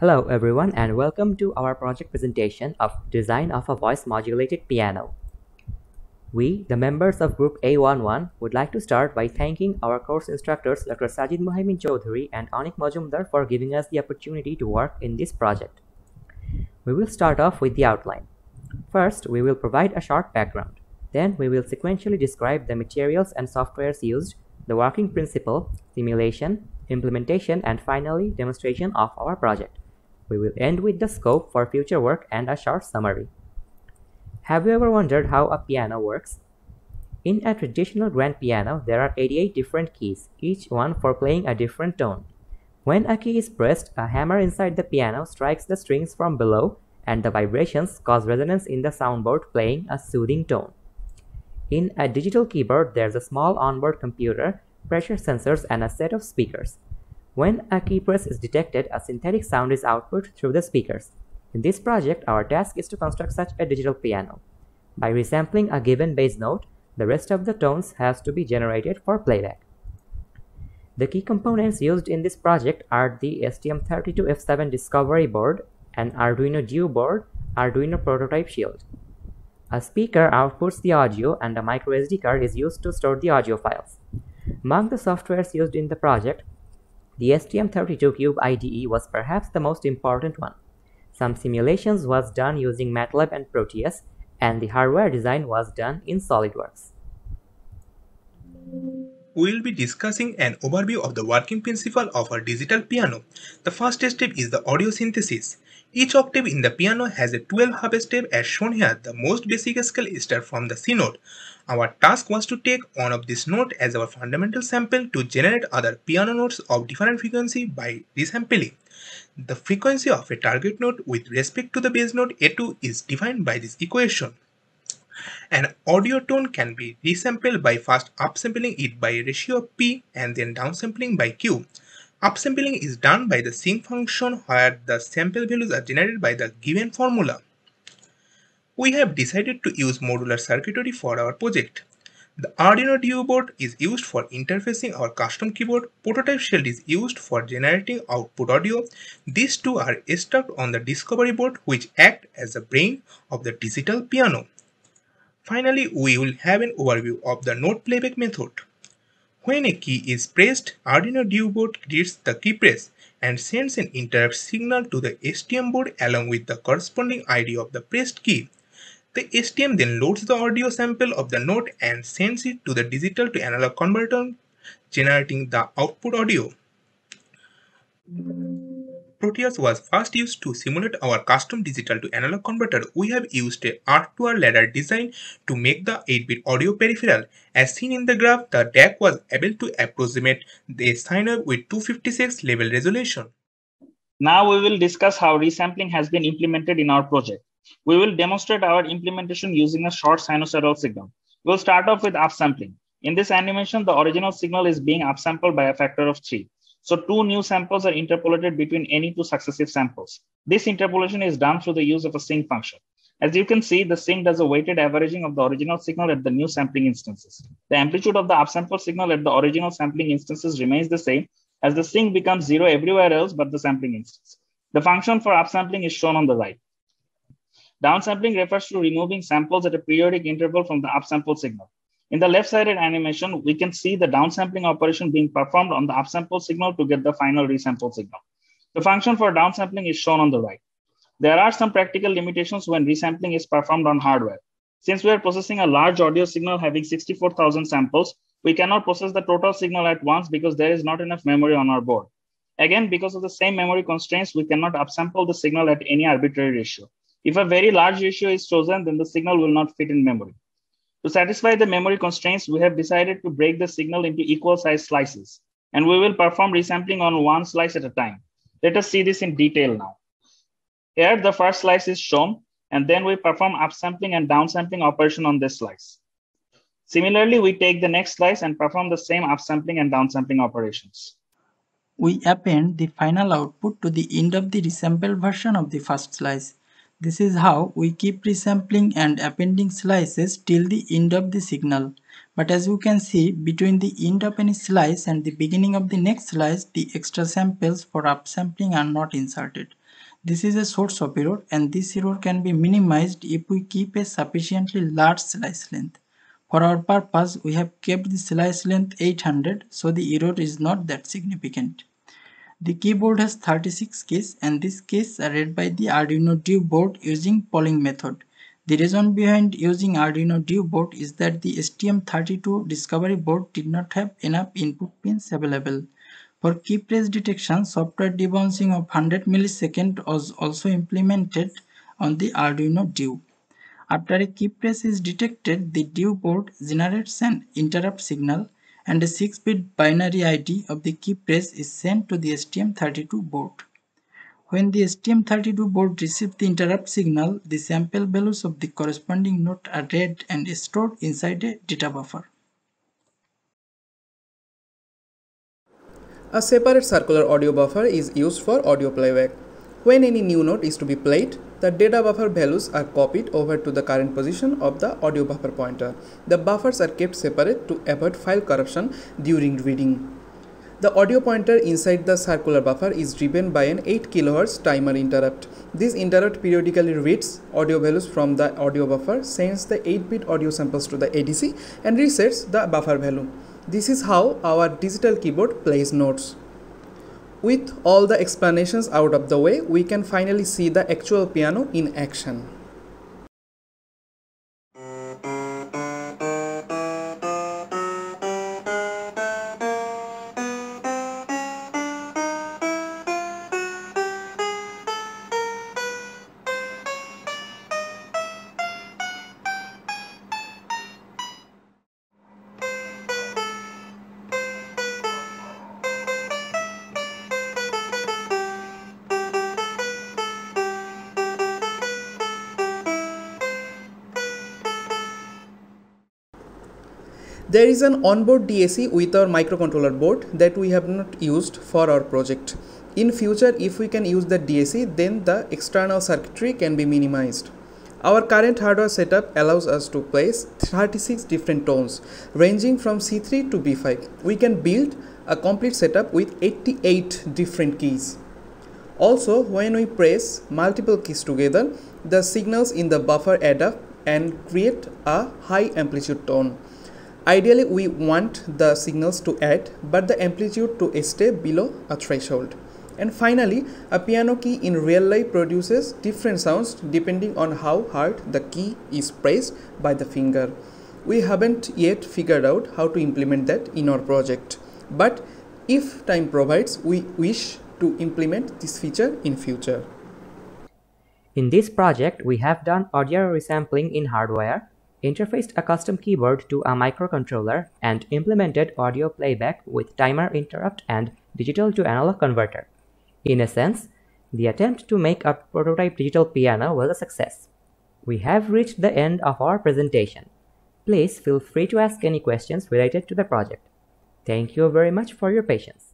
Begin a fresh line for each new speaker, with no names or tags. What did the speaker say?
Hello everyone and welcome to our project presentation of design of a voice modulated piano. We, the members of group A11 would like to start by thanking our course instructors Dr. Sajid Muhaimin Choudhury and Anik Majumdar for giving us the opportunity to work in this project. We will start off with the outline. First, we will provide a short background. Then we will sequentially describe the materials and softwares used, the working principle, simulation, implementation, and finally demonstration of our project. We will end with the scope for future work and a short summary. Have you ever wondered how a piano works? In a traditional grand piano, there are 88 different keys, each one for playing a different tone. When a key is pressed, a hammer inside the piano strikes the strings from below and the vibrations cause resonance in the soundboard playing a soothing tone. In a digital keyboard, there's a small onboard computer, pressure sensors, and a set of speakers. When a key press is detected, a synthetic sound is output through the speakers. In this project, our task is to construct such a digital piano. By resampling a given bass note, the rest of the tones has to be generated for playback. The key components used in this project are the STM32F7 Discovery board, an Arduino Duo board, Arduino prototype shield. A speaker outputs the audio and a microSD card is used to store the audio files. Among the softwares used in the project, the STM32Cube IDE was perhaps the most important one. Some simulations was done using MATLAB and Proteus, and the hardware design was done in SolidWorks.
We will be discussing an overview of the working principle of a digital piano. The first step is the audio synthesis. Each octave in the piano has a 12 half step as shown here. The most basic scale is starts from the C note. Our task was to take one of this note as our fundamental sample to generate other piano notes of different frequency by resampling. The frequency of a target note with respect to the base note A2 is defined by this equation. An audio tone can be resampled by first upsampling it by a ratio P and then downsampling by Q. Upsampling is done by the sinc function where the sample values are generated by the given formula. We have decided to use modular circuitry for our project. The Arduino Duo board is used for interfacing our custom keyboard. Prototype shield is used for generating output audio. These two are stuck on the discovery board which act as the brain of the digital piano. Finally, we will have an overview of the note playback method. When a key is pressed, Arduino Duo board reads the key press and sends an interrupt signal to the STM board along with the corresponding ID of the pressed key. The STM then loads the audio sample of the note and sends it to the digital to analog converter, generating the output audio. Proteus was first used to simulate our custom digital to analog converter. We have used a R2R ladder design to make the 8-bit audio peripheral. As seen in the graph, the DAC was able to approximate the sine wave with 256 level resolution.
Now we will discuss how resampling has been implemented in our project. We will demonstrate our implementation using a short sinusoidal signal. We'll start off with upsampling. In this animation, the original signal is being upsampled by a factor of 3. So two new samples are interpolated between any two successive samples. This interpolation is done through the use of a sinc function. As you can see, the sinc does a weighted averaging of the original signal at the new sampling instances. The amplitude of the upsample signal at the original sampling instances remains the same as the sinc becomes zero everywhere else but the sampling instance. The function for upsampling is shown on the right. Downsampling refers to removing samples at a periodic interval from the upsample signal. In the left-sided animation, we can see the downsampling operation being performed on the upsample signal to get the final resample signal. The function for downsampling is shown on the right. There are some practical limitations when resampling is performed on hardware. Since we are processing a large audio signal having 64,000 samples, we cannot process the total signal at once because there is not enough memory on our board. Again, because of the same memory constraints, we cannot upsample the signal at any arbitrary ratio. If a very large ratio is chosen, then the signal will not fit in memory. To satisfy the memory constraints, we have decided to break the signal into equal size slices, and we will perform resampling on one slice at a time. Let us see this in detail now. Here, the first slice is shown, and then we perform upsampling and downsampling operation on this slice. Similarly, we take the next slice and perform the same upsampling and downsampling operations.
We append the final output to the end of the resampled version of the first slice. This is how we keep resampling and appending slices till the end of the signal. But as you can see, between the end of any slice and the beginning of the next slice, the extra samples for upsampling are not inserted. This is a source of error and this error can be minimized if we keep a sufficiently large slice length. For our purpose, we have kept the slice length 800 so the error is not that significant. The keyboard has 36 keys and these keys are read by the Arduino Duo board using polling method. The reason behind using Arduino Duo board is that the STM32 Discovery board did not have enough input pins available. For key press detection, software debouncing of 100 millisecond was also implemented on the Arduino Duo. After a key press is detected, the Duo board generates an interrupt signal and a 6-bit binary ID of the key press is sent to the STM32 board. When the STM32 board receives the interrupt signal, the sample values of the corresponding note are read and stored inside a data buffer.
A separate circular audio buffer is used for audio playback. When any new note is to be played, the data buffer values are copied over to the current position of the audio buffer pointer. The buffers are kept separate to avoid file corruption during reading. The audio pointer inside the circular buffer is driven by an 8 kHz timer interrupt. This interrupt periodically reads audio values from the audio buffer, sends the 8-bit audio samples to the ADC and resets the buffer value. This is how our digital keyboard plays notes. With all the explanations out of the way, we can finally see the actual piano in action. There is an onboard DAC with our microcontroller board that we have not used for our project. In future, if we can use the DAC, then the external circuitry can be minimized. Our current hardware setup allows us to place 36 different tones, ranging from C3 to B5. We can build a complete setup with 88 different keys. Also, when we press multiple keys together, the signals in the buffer add up and create a high amplitude tone. Ideally, we want the signals to add, but the amplitude to stay below a threshold. And finally, a piano key in real life produces different sounds depending on how hard the key is pressed by the finger. We haven't yet figured out how to implement that in our project. But if time provides, we wish to implement this feature in future.
In this project, we have done audio resampling in hardware interfaced a custom keyboard to a microcontroller, and implemented audio playback with timer interrupt and digital to analog converter. In a sense, the attempt to make a prototype digital piano was a success. We have reached the end of our presentation. Please feel free to ask any questions related to the project. Thank you very much for your patience.